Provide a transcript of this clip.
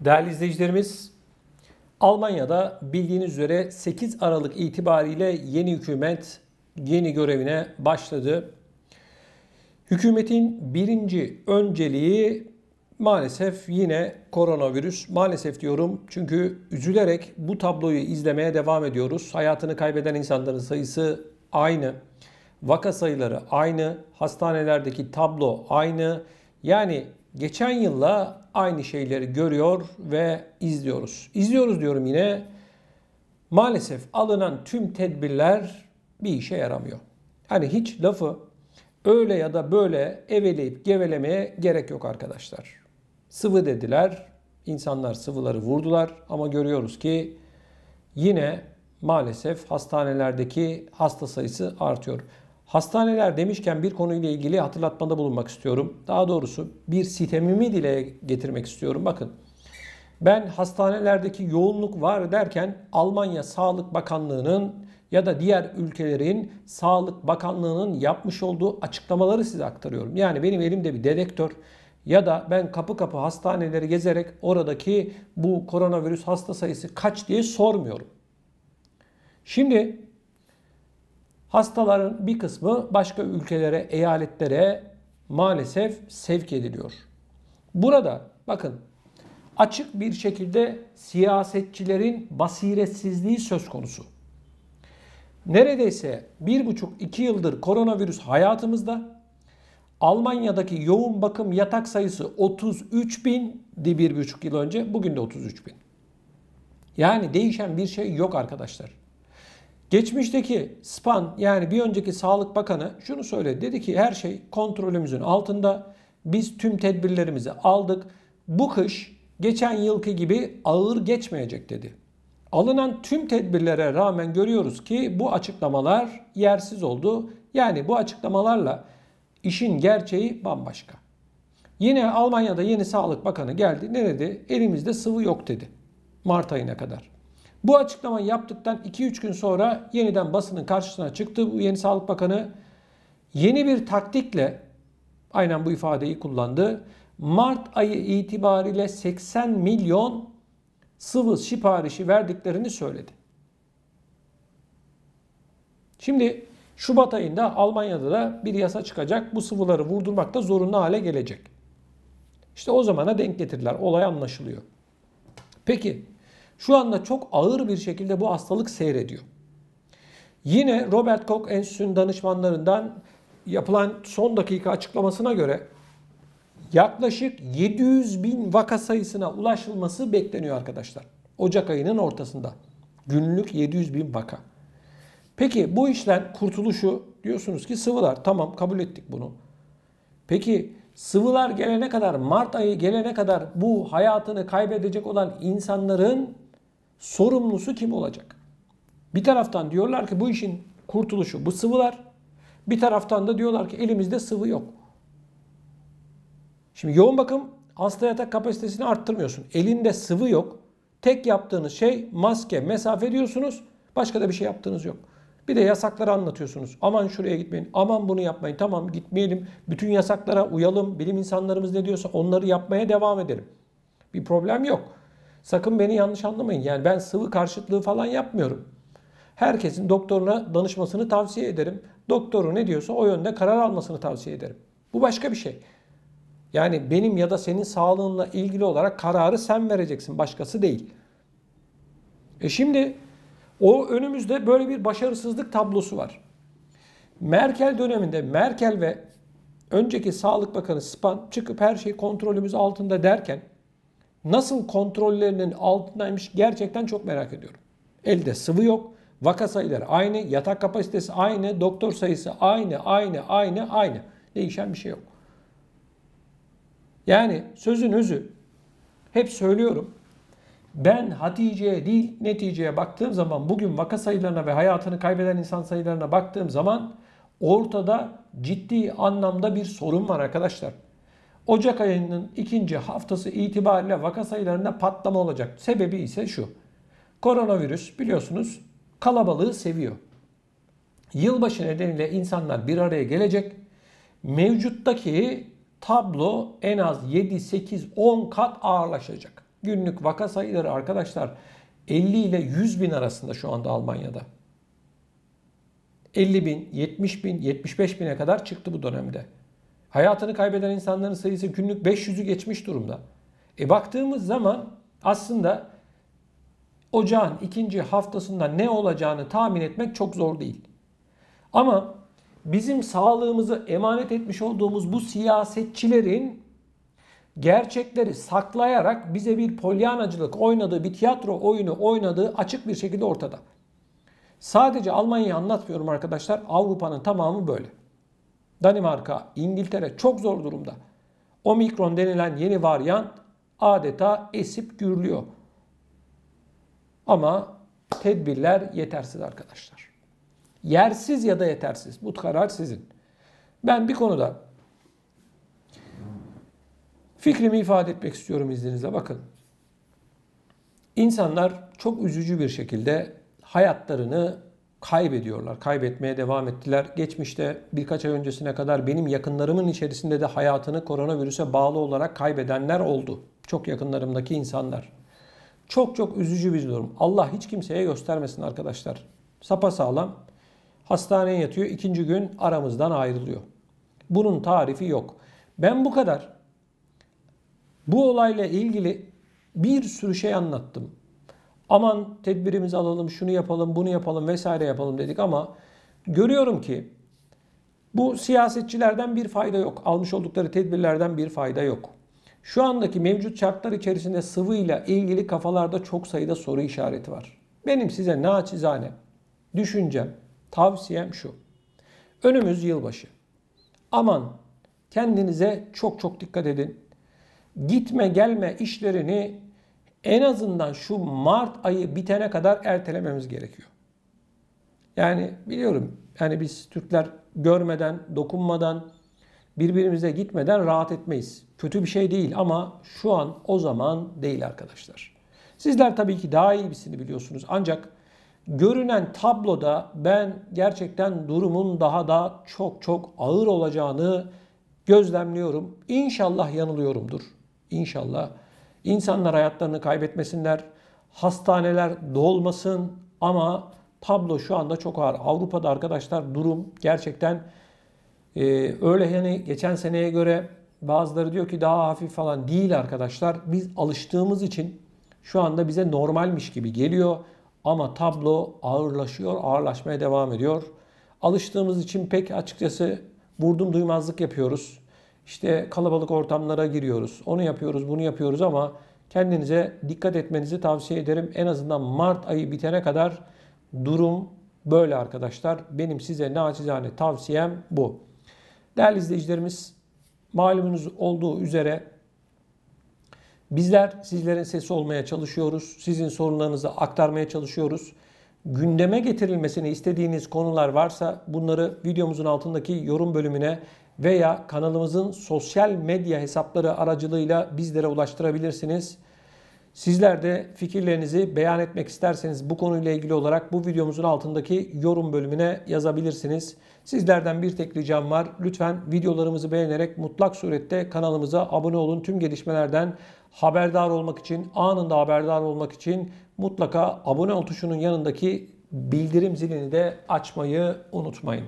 Değerli izleyicilerimiz, Almanya'da bildiğiniz üzere 8 Aralık itibariyle yeni hükümet yeni görevine başladı. Hükümetin birinci önceliği maalesef yine koronavirüs. Maalesef diyorum çünkü üzülerek bu tabloyu izlemeye devam ediyoruz. Hayatını kaybeden insanların sayısı aynı. Vaka sayıları aynı. Hastanelerdeki tablo aynı. Yani geçen yılla aynı şeyleri görüyor ve izliyoruz. İzliyoruz diyorum yine. Maalesef alınan tüm tedbirler bir işe yaramıyor. Hani hiç lafı öyle ya da böyle eveleyip gevelemeye gerek yok arkadaşlar. Sıvı dediler, insanlar sıvıları vurdular ama görüyoruz ki yine maalesef hastanelerdeki hasta sayısı artıyor. Hastaneler demişken bir konuyla ilgili hatırlatmada bulunmak istiyorum. Daha doğrusu bir sitemimi dile getirmek istiyorum. Bakın ben hastanelerdeki yoğunluk var derken Almanya Sağlık Bakanlığı'nın ya da diğer ülkelerin Sağlık Bakanlığı'nın yapmış olduğu açıklamaları size aktarıyorum. Yani benim elimde bir dedektör ya da ben kapı kapı hastaneleri gezerek oradaki bu koronavirüs hasta sayısı kaç diye sormuyorum. Şimdi Hastaların bir kısmı başka ülkelere, eyaletlere maalesef sevk ediliyor. Burada bakın açık bir şekilde siyasetçilerin basiretsizliği söz konusu. Neredeyse bir buçuk iki yıldır koronavirüs hayatımızda. Almanya'daki yoğun bakım yatak sayısı 33 bindi bir buçuk yıl önce. Bugün de 33 bin. Yani değişen bir şey yok arkadaşlar. Geçmişteki SPAN yani bir önceki Sağlık Bakanı şunu söyledi. Dedi ki her şey kontrolümüzün altında. Biz tüm tedbirlerimizi aldık. Bu kış geçen yılki gibi ağır geçmeyecek dedi. Alınan tüm tedbirlere rağmen görüyoruz ki bu açıklamalar yersiz oldu. Yani bu açıklamalarla işin gerçeği bambaşka. Yine Almanya'da yeni Sağlık Bakanı geldi. Ne dedi? Elimizde sıvı yok dedi. Mart ayına kadar. Bu açıklamayı yaptıktan 2-3 gün sonra yeniden basının karşısına çıktı bu yeni Sağlık Bakanı. Yeni bir taktikle aynen bu ifadeyi kullandı. Mart ayı itibariyle 80 milyon sıvı siparişi verdiklerini söyledi. Şimdi Şubat ayında Almanya'da da bir yasa çıkacak. Bu sıvıları vurdurmakta zorunlu hale gelecek. İşte o zamana denk getirdiler. Olay anlaşılıyor. Peki şu anda çok ağır bir şekilde bu hastalık seyrediyor. Yine Robert Koch Enstitüsü'nün danışmanlarından yapılan son dakika açıklamasına göre yaklaşık 700 bin vaka sayısına ulaşılması bekleniyor arkadaşlar. Ocak ayının ortasında. Günlük 700 bin vaka. Peki bu işten kurtuluşu diyorsunuz ki sıvılar. Tamam kabul ettik bunu. Peki sıvılar gelene kadar, Mart ayı gelene kadar bu hayatını kaybedecek olan insanların sorumlusu kim olacak? Bir taraftan diyorlar ki bu işin kurtuluşu bu sıvılar. Bir taraftan da diyorlar ki elimizde sıvı yok. Şimdi yoğun bakım hasta yatak kapasitesini arttırmıyorsun. Elinde sıvı yok. Tek yaptığınız şey maske, mesafe diyorsunuz. Başka da bir şey yaptığınız yok. Bir de yasakları anlatıyorsunuz. Aman şuraya gitmeyin, aman bunu yapmayın. Tamam gitmeyelim. Bütün yasaklara uyalım. Bilim insanlarımız ne diyorsa onları yapmaya devam edelim. Bir problem yok. Sakın beni yanlış anlamayın. Yani ben sıvı karşıtlığı falan yapmıyorum. Herkesin doktoruna danışmasını tavsiye ederim. Doktoru ne diyorsa o yönde karar almasını tavsiye ederim. Bu başka bir şey. Yani benim ya da senin sağlığınla ilgili olarak kararı sen vereceksin, başkası değil. E şimdi o önümüzde böyle bir başarısızlık tablosu var. Merkel döneminde Merkel ve önceki Sağlık Bakanı Spahn çıkıp her şey kontrolümüz altında derken nasıl kontrollerinin altındaymış gerçekten çok merak ediyorum. Elde sıvı yok. Vaka sayıları aynı, yatak kapasitesi aynı, doktor sayısı aynı, aynı, aynı, aynı. Değişen bir şey yok. Yani sözün özü hep söylüyorum. Ben Hatice'ye değil neticeye baktığım zaman bugün vaka sayılarına ve hayatını kaybeden insan sayılarına baktığım zaman ortada ciddi anlamda bir sorun var arkadaşlar. Ocak ayının ikinci haftası itibariyle vaka sayılarında patlama olacak. Sebebi ise şu. Koronavirüs biliyorsunuz kalabalığı seviyor. Yılbaşı nedeniyle insanlar bir araya gelecek. Mevcuttaki tablo en az 7, 8, 10 kat ağırlaşacak. Günlük vaka sayıları arkadaşlar 50 ile 100 bin arasında şu anda Almanya'da. 50 bin, 70 bin, 75 bine kadar çıktı bu dönemde. Hayatını kaybeden insanların sayısı günlük 500'ü geçmiş durumda. E baktığımız zaman aslında ocağın ikinci haftasında ne olacağını tahmin etmek çok zor değil. Ama bizim sağlığımızı emanet etmiş olduğumuz bu siyasetçilerin gerçekleri saklayarak bize bir polyanacılık oynadığı, bir tiyatro oyunu oynadığı açık bir şekilde ortada. Sadece Almanya'yı anlatmıyorum arkadaşlar. Avrupa'nın tamamı böyle. Danimarka, İngiltere çok zor durumda. Omikron denilen yeni varyant adeta esip gürlüyor. Ama tedbirler yetersiz arkadaşlar. Yersiz ya da yetersiz. Bu karar sizin. Ben bir konuda fikrimi ifade etmek istiyorum izninizle. Bakın. İnsanlar çok üzücü bir şekilde hayatlarını kaybediyorlar. Kaybetmeye devam ettiler. Geçmişte birkaç ay öncesine kadar benim yakınlarımın içerisinde de hayatını koronavirüse bağlı olarak kaybedenler oldu. Çok yakınlarımdaki insanlar. Çok çok üzücü bir durum. Allah hiç kimseye göstermesin arkadaşlar. Sapa sağlam. Hastaneye yatıyor. ikinci gün aramızdan ayrılıyor. Bunun tarifi yok. Ben bu kadar bu olayla ilgili bir sürü şey anlattım. Aman tedbirimizi alalım, şunu yapalım, bunu yapalım vesaire yapalım dedik ama görüyorum ki bu siyasetçilerden bir fayda yok. Almış oldukları tedbirlerden bir fayda yok. Şu andaki mevcut şartlar içerisinde sıvıyla ilgili kafalarda çok sayıda soru işareti var. Benim size naçizane düşüncem, tavsiyem şu. Önümüz yılbaşı. Aman kendinize çok çok dikkat edin. Gitme gelme işlerini en azından şu Mart ayı bitene kadar ertelememiz gerekiyor. Yani biliyorum yani biz Türkler görmeden, dokunmadan, birbirimize gitmeden rahat etmeyiz. Kötü bir şey değil ama şu an o zaman değil arkadaşlar. Sizler tabii ki daha iyi iyisini biliyorsunuz. Ancak görünen tabloda ben gerçekten durumun daha da çok çok ağır olacağını gözlemliyorum. İnşallah yanılıyorumdur. İnşallah. İnsanlar hayatlarını kaybetmesinler. Hastaneler dolmasın ama tablo şu anda çok ağır. Avrupa'da arkadaşlar durum gerçekten e, öyle yani geçen seneye göre bazıları diyor ki daha hafif falan değil arkadaşlar. Biz alıştığımız için şu anda bize normalmiş gibi geliyor ama tablo ağırlaşıyor, ağırlaşmaya devam ediyor. Alıştığımız için pek açıkçası vurdum duymazlık yapıyoruz. İşte kalabalık ortamlara giriyoruz. Onu yapıyoruz, bunu yapıyoruz ama kendinize dikkat etmenizi tavsiye ederim. En azından Mart ayı bitene kadar durum böyle arkadaşlar. Benim size naçizane tavsiyem bu. Değerli izleyicilerimiz malumunuz olduğu üzere bizler sizlerin sesi olmaya çalışıyoruz. Sizin sorunlarınızı aktarmaya çalışıyoruz. Gündeme getirilmesini istediğiniz konular varsa bunları videomuzun altındaki yorum bölümüne veya kanalımızın sosyal medya hesapları aracılığıyla bizlere ulaştırabilirsiniz. Sizler de fikirlerinizi beyan etmek isterseniz bu konuyla ilgili olarak bu videomuzun altındaki yorum bölümüne yazabilirsiniz. Sizlerden bir tek ricam var. Lütfen videolarımızı beğenerek mutlak surette kanalımıza abone olun. Tüm gelişmelerden haberdar olmak için, anında haberdar olmak için mutlaka abone ol tuşunun yanındaki bildirim zilini de açmayı unutmayın.